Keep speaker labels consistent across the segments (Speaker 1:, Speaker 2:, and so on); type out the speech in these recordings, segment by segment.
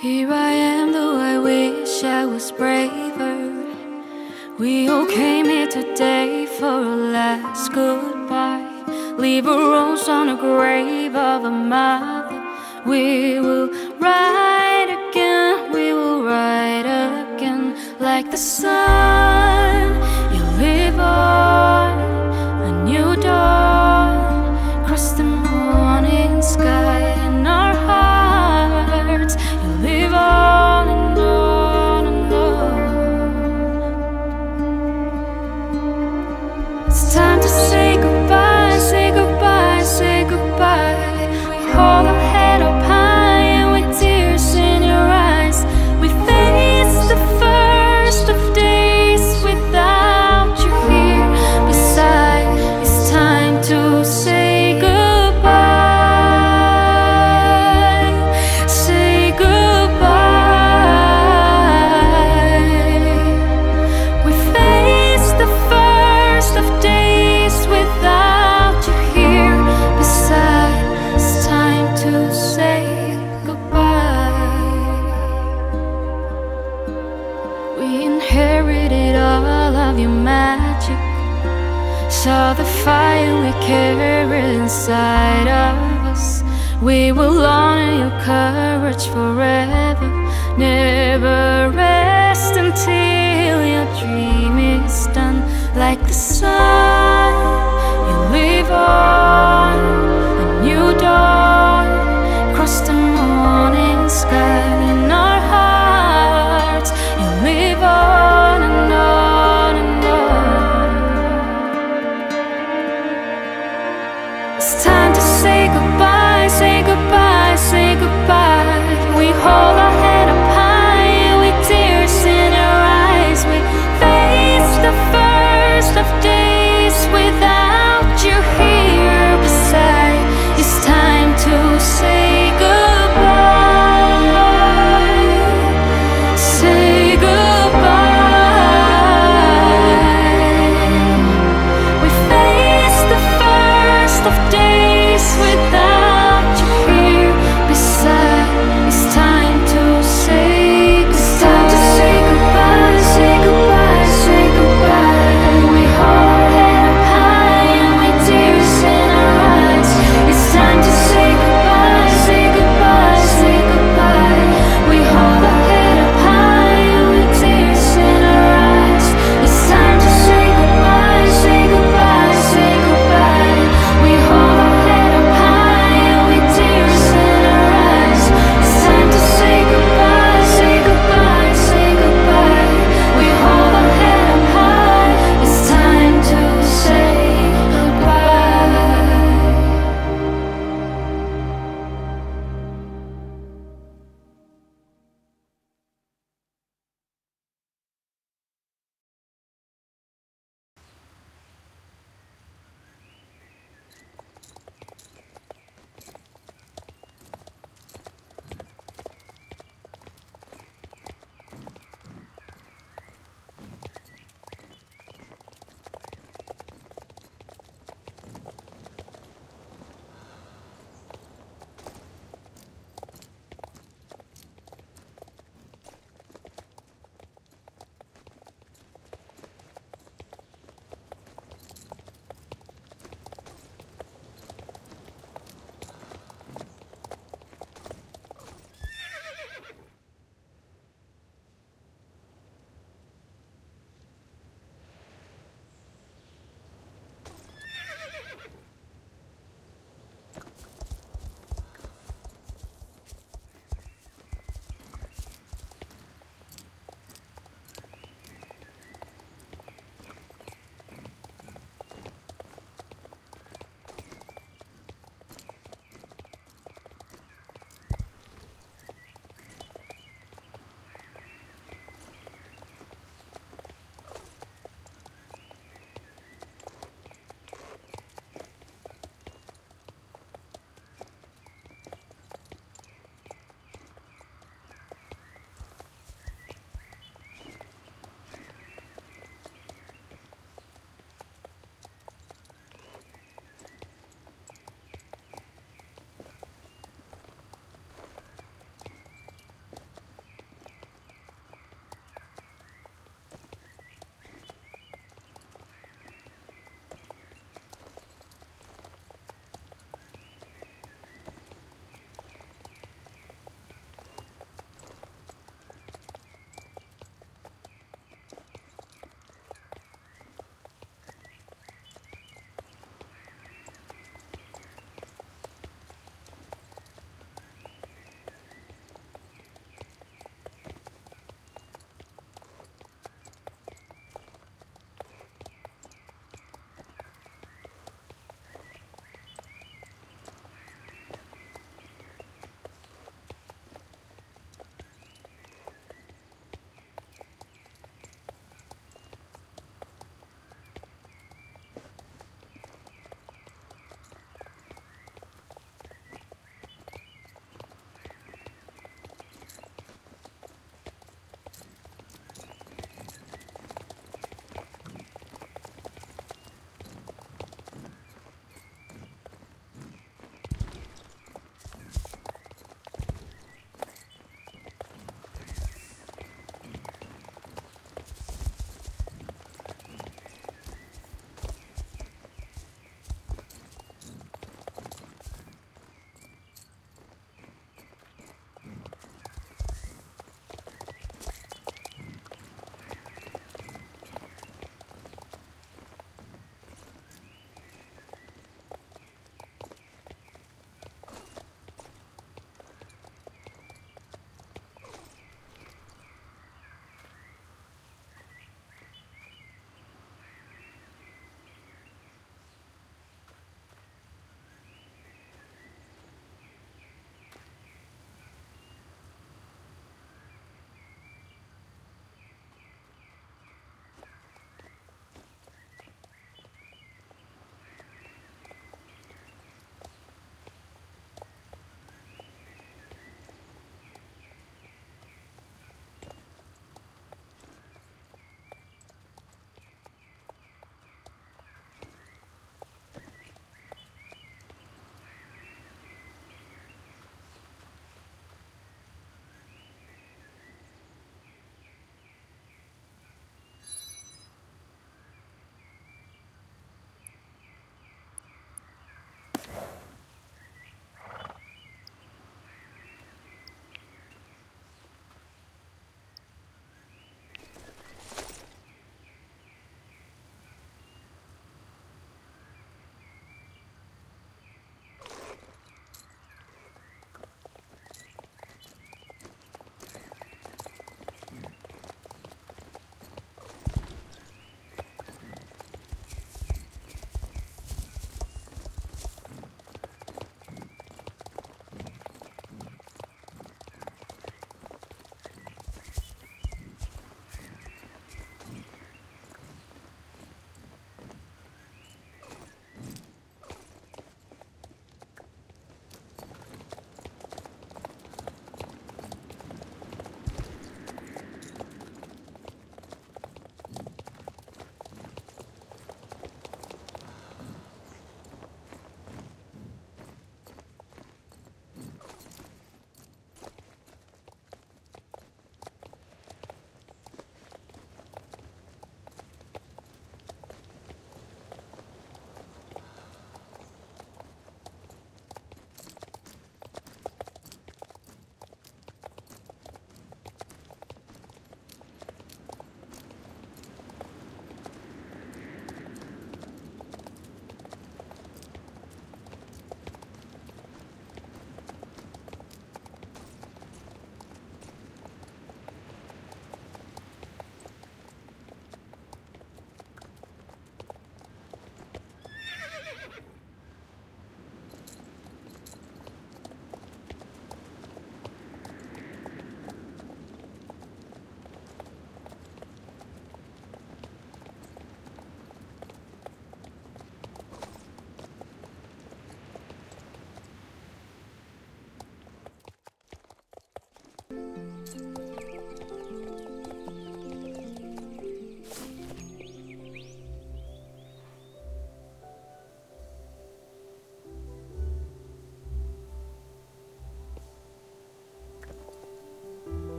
Speaker 1: Here I am, though I wish I was braver. We all came here today for a last goodbye. Leave a rose on the grave of a mother. We will ride again, we will ride again. Like the sun, you live on.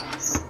Speaker 1: Yes.